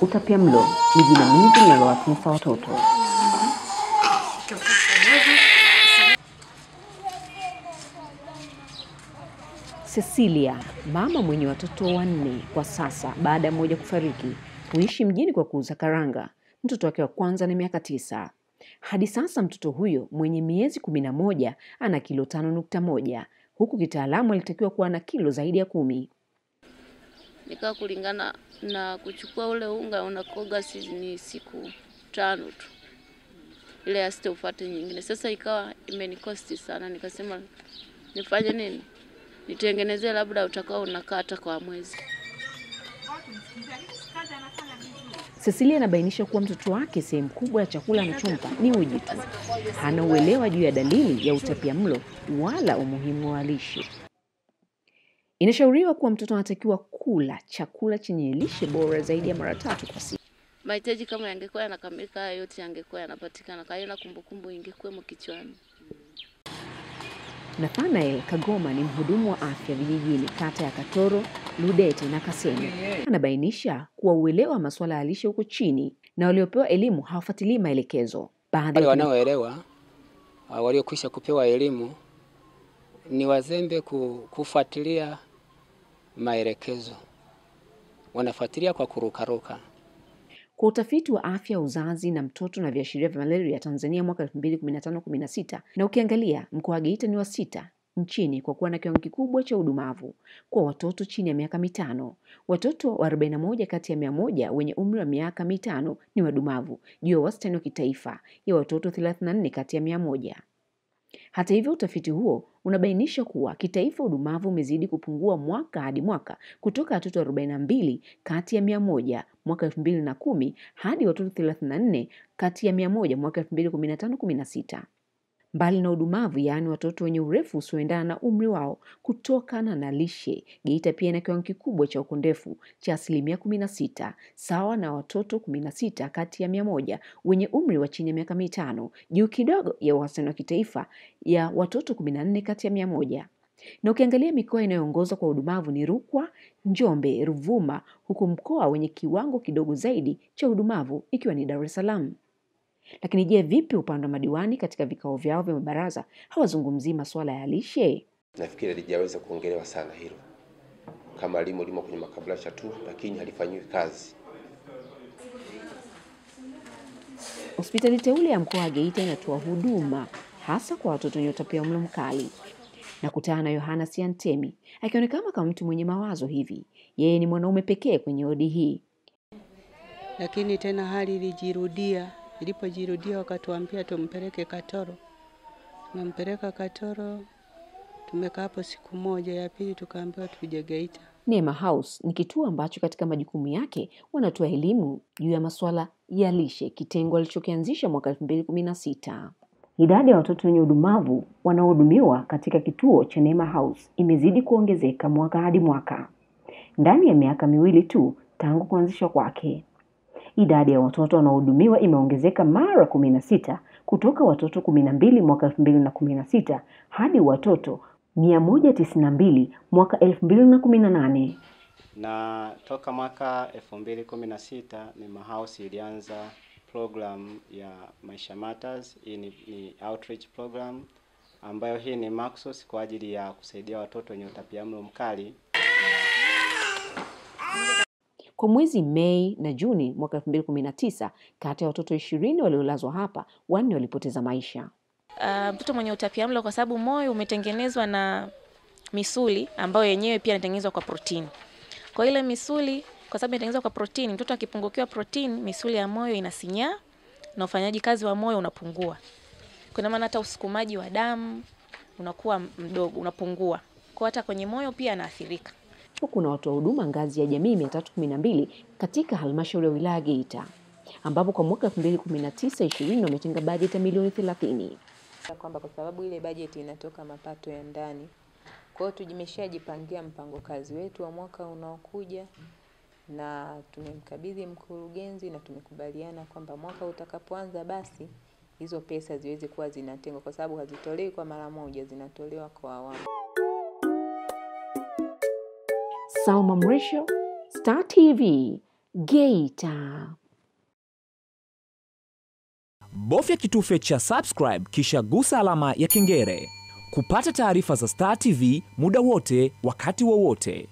Utapiamlo ni jinamizi linalowatesa watoto. Cecilia, mama mwenye watoto wanne kwa sasa, baada ya mmoja kufariki, huishi mjini kwa kuuza karanga. Mtoto wake wa kwanza ni miaka tisa. Hadi sasa mtoto huyo mwenye miezi kumi na moja ana kilo tano nukta moja huku kitaalamu alitakiwa kuwa na kilo zaidi ya kumi. Nikaa kulingana na kuchukua ule unga unakoga ni siku tano tu, ile aste ufate nyingine. Sasa ikawa imenikosti sana, nikasema nifanye nini, nitengenezee labda utakao unakata kwa mwezi. Cecilia anabainisha kuwa mtoto wake sehemu kubwa ya chakula anachompa ni uji tu. Hana uelewa juu ya dalili ya utapia mlo wala umuhimu wa lishe. Inashauriwa kuwa mtoto anatakiwa kula chakula chenye lishe bora zaidi ya mara tatu kwa siku. Mahitaji kama yangekuwa yanakamilika, haya yote yangekuwa yanapatikana, kwa hiyo na kumbukumbu ingekuwemo kichwani. Nathanael Kagoma ni mhudumu wa afya vijijini kata ya Katoro, Ludete na Kasene. Anabainisha kuwa uelewa wa masuala ya lishe huko chini na waliopewa elimu hawafuatilii maelekezo. Baadhi ya wanaoelewa uh, waliokwisha kupewa elimu ni wazembe kufuatilia maelekezo, wanafuatilia kwa kurukaruka. Kwa utafiti wa afya ya uzazi na mtoto na viashiria vya malaria Tanzania mwaka 2015-16 na ukiangalia mkoa wa Geita ni wa sita nchini kwa kuwa na kiwango kikubwa cha udumavu kwa watoto chini ya miaka mitano. Watoto wa 41 kati ya 100 wenye umri wa miaka mitano ni wadumavu juu ya wastani wa kitaifa ya watoto 34 kati ya 100. Hata hivyo, utafiti huo unabainisha kuwa kitaifa udumavu umezidi kupungua mwaka hadi mwaka kutoka watoto 42 kati ya 100 mwaka 2010 hadi watoto 34 kati ya 100 mwaka 2015-16. Mbali na udumavu, yaani watoto wenye urefu usioendana na umri wao kutokana na lishe, Geita pia ina kiwango kikubwa cha ukondefu cha asilimia 16 sawa na watoto 16 kati ya 100 wenye umri wa chini ya miaka mitano, juu kidogo ya wastani wa kitaifa ya watoto 14 kati ya 100. Na ukiangalia mikoa inayoongozwa kwa udumavu ni Rukwa, Njombe, Ruvuma, huku mkoa wenye kiwango kidogo zaidi cha udumavu ikiwa ni Dar es Salaam. Lakini je, vipi upande wa madiwani katika vikao vyao vya mabaraza hawazungumzii masuala ya lishe? Nafikiri alijaweza kuongelewa sana hilo, kama limo limo kwenye makabrasha tu, lakini halifanyiwi kazi. Hospitali teule ya mkoa wa Geita inatoa huduma hasa kwa watoto wenye utapiamlo mkali. Nakutana na Yohana Siantemi akionekana kama mtu mwenye mawazo hivi. Yeye ni mwanaume pekee kwenye odi hii. lakini tena hali ilijirudia. Ilipojirudia wakatuambia tumpeleke Katoro. Tumempeleka Katoro, tumekaa hapo siku moja, ya pili tukaambiwa tuje Geita. Neema House ni kituo ambacho katika majukumu yake wanatoa elimu juu ya masuala ya lishe, kitengo alichokianzisha mwaka 2016. Idadi ya watoto wenye udumavu wanaohudumiwa katika kituo cha Neema House imezidi kuongezeka mwaka hadi mwaka. Ndani ya miaka miwili tu tangu kuanzishwa kwake, idadi ya watoto wanaohudumiwa imeongezeka mara kumi na sita kutoka watoto kumi na mbili mwaka elfu mbili na kumi na sita hadi watoto mia moja tisini na mbili mwaka elfu mbili na kumi na nane. na toka mwaka 2016 Neema House ilianza program ya Maisha Matters. Hii ni, ni outreach program ambayo hii ni maksus kwa ajili ya kusaidia watoto wenye utapiamlo mkali Kwa mwezi Mei na Juni mwaka 2019, kati ya watoto ishirini waliolazwa hapa, wanne walipoteza maisha. Uh, mtoto mwenye utapiamlo kwa sababu moyo umetengenezwa na misuli ambayo yenyewe pia inatengenezwa kwa protini. Kwa ile misuli kwa sababu inatengenezwa kwa protini, mtoto akipungukiwa protini, misuli ya moyo inasinyaa na ufanyaji kazi wa moyo unapungua. Kuna maana hata usukumaji wa damu unakuwa mdogo, unapungua. Kwa hata kwenye moyo pia anaathirika. Kuna watoa huduma ngazi ya jamii 312 katika halmashauri ya wilaya Geita, ambapo kwa mwaka 2019-20 wametenga bajeti ya milioni 30. kwamba kwa sababu ile bajeti inatoka mapato ya ndani, kwa hiyo tumeshajipangia mpango kazi wetu wa mwaka unaokuja, na tumemkabidhi mkurugenzi na tumekubaliana kwamba mwaka utakapoanza basi hizo pesa ziweze kuwa zinatengwa, kwa sababu hazitolewi kwa mara moja, zinatolewa kwa awamu. Salma Mrisho, Star TV, Geita. Bofya kitufe cha subscribe kisha gusa alama ya kengele kupata taarifa za Star TV muda wote wakati wowote.